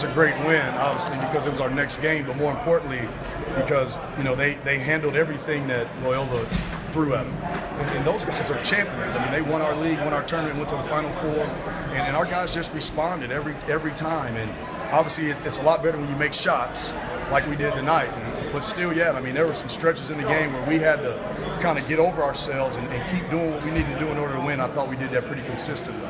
It's a great win, obviously, because it was our next game, but more importantly, because you know they, they handled everything that Loyola threw at them. And, and those guys are champions. I mean, they won our league, won our tournament, went to the Final Four, and, and our guys just responded every every time. And obviously, it, it's a lot better when you make shots like we did tonight. But still, yeah, I mean, there were some stretches in the game where we had to kind of get over ourselves and, and keep doing what we needed to do in order to win. I thought we did that pretty consistently.